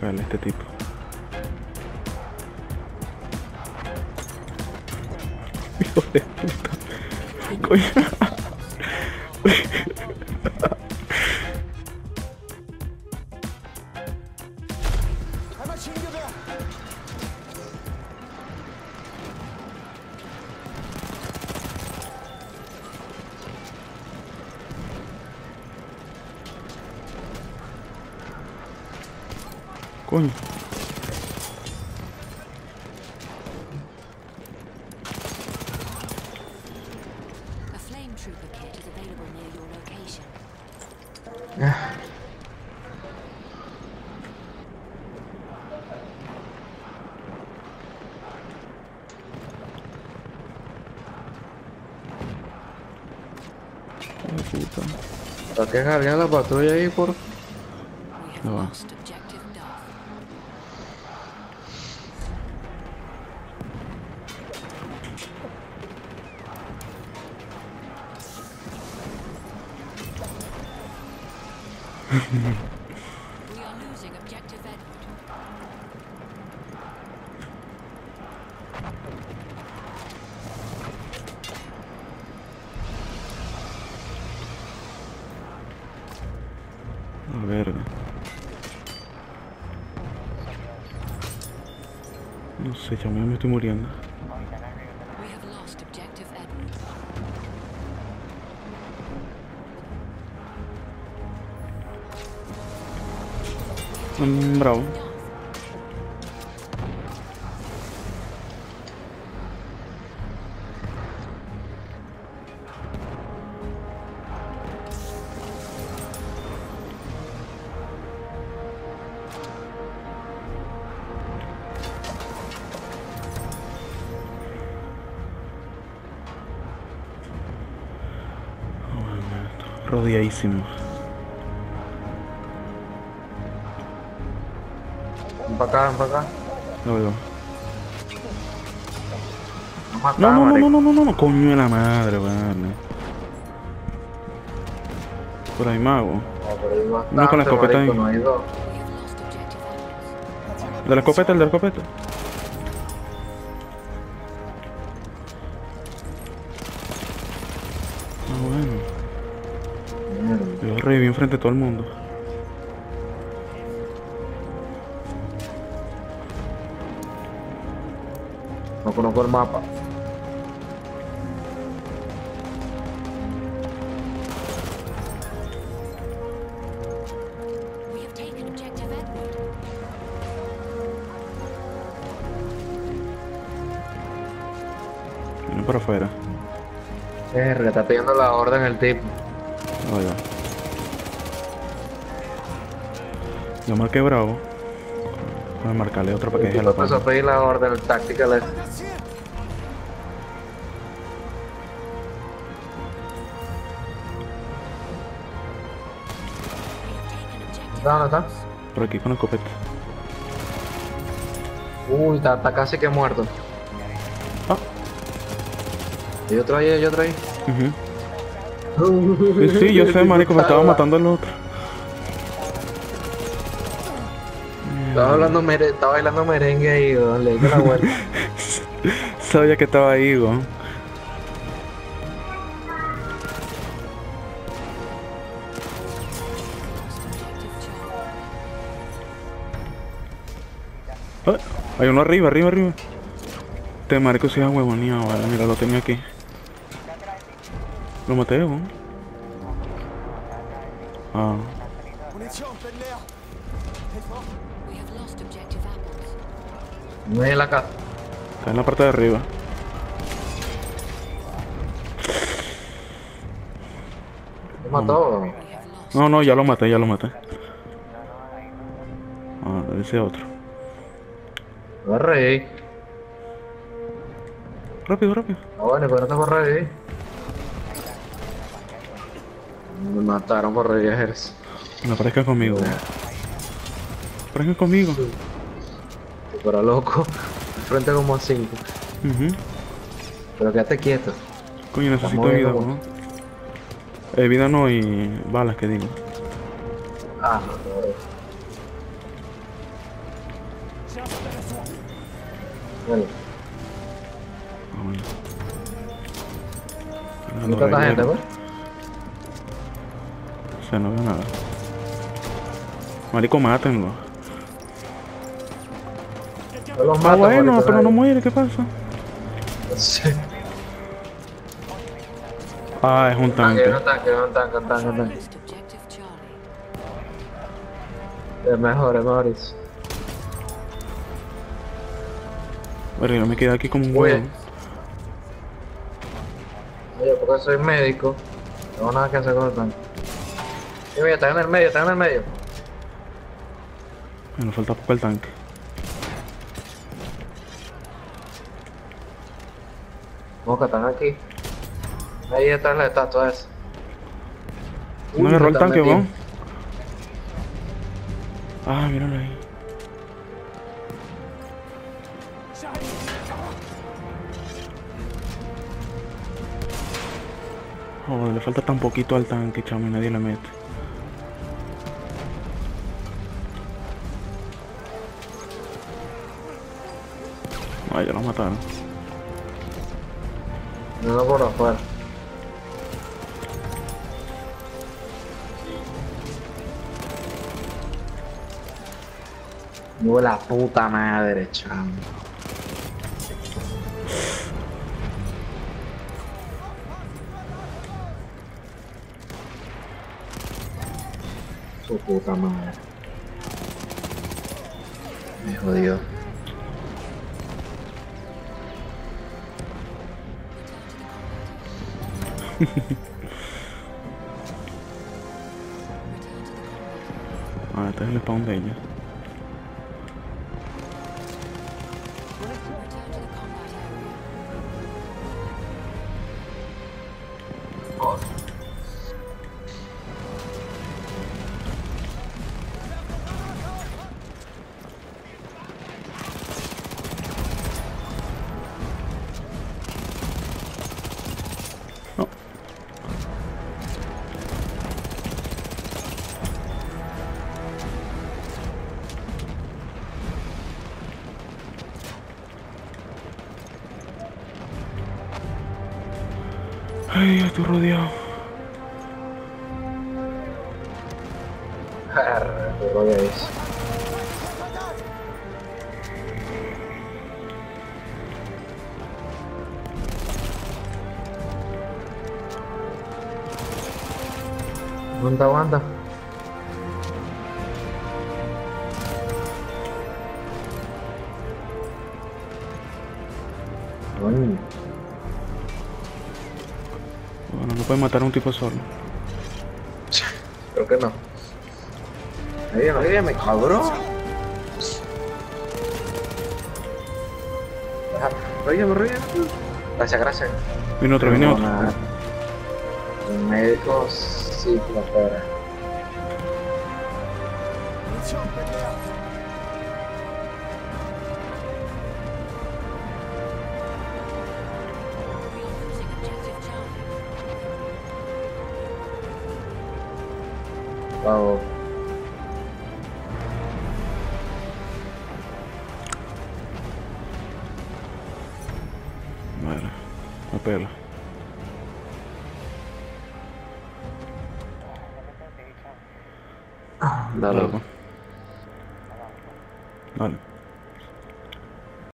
Cállate este tipo. Hijo de puta. Coño. Hijo de puta. ¿Para qué cargar la patrulla ahí, por? No. A ver. No sé, ya me estoy muriendo. Mm, bravo. Rodeadísimo. Ven para acá, ven para acá. Lo veo. No No, no, no, no, no, no, no, coño de la madre, weón. Por ahí mago. No, con la escopeta ahí. No. De la escopeta, el de la escopeta. Ah, bueno. Yo reviví enfrente de todo el mundo. No conozco el mapa. We have taken objective Edward. Viene para afuera. Verga, está pidiendo la orden el tipo. Oiga. Yo marqué bravo. Voy a marcarle otro para que El deje la empezó a pedir la orden, el tactical ¿Dónde está? Por aquí con la escopeta. Uy, está, está casi que muerto. Ah. Y otro ahí, y otro ahí. Sí, yo sé, marico, me estaba matando el otro. Estaba, hablando mere- estaba bailando merengue ahí, weón, le di la vuelta. Sabía que estaba ahí, weón. hay uno arriba, arriba, arriba. Este marico se ha huevoneado, vale. Mira, lo tenía aquí. Lo maté, weón. Ah, No hay en la casa. está en la parte de arriba. ¿Lo mató? No, no, ya lo maté, ya lo maté. Ah, ese otro. Reí. Rápido, rápido. Ah, bueno, pero no te por reír. Me mataron por eres. No aparezcan conmigo, weón. Aparezcan conmigo. Pero loco. Frente como a cinco. Ujú. Pero quédate quieto. Coño, necesito vida, weón. Eh, vida no y balas, que digo. Ah, Dale. Vámonos. ¿No está esta gente, pues? Se no veo nada. Marico, mátenlo. Los Ah, bueno, pero no muere, ¿qué pasa? Sí. Ah, es un Tanque, tanque. un tanque, un tanque, un tanque, un tanque. Es mejor, es mejor eso. Yo me quedé aquí como un huevo. Oye, porque soy médico. No tengo nada que hacer con el tanque. Sí, mira, está en el medio, está en el medio. Me nos falta poco el tanque. Mosca, están aquí. Ahí está la estatua esa. No me el tanque, weón. Ah, míralo ahí. Joder, le falta tan poquito al tanque, chamo, y nadie le mete. Ay, ya lo mataron. No, no por afuera. La puta madre, chamo. Su puta madre. Me jodió. Ah, este es el spawn Ay, ya estoy rodeado. Es. Aguanta, aguanta. Puede matar a un tipo solo. Creo que no. Ayúdame, cabrón. Ayúdame, ayúdame. Gracias, gracias. Viene otro, viene otro. Médico sí lo Vamos. Vale, me pela. Dale. Loco. Dale.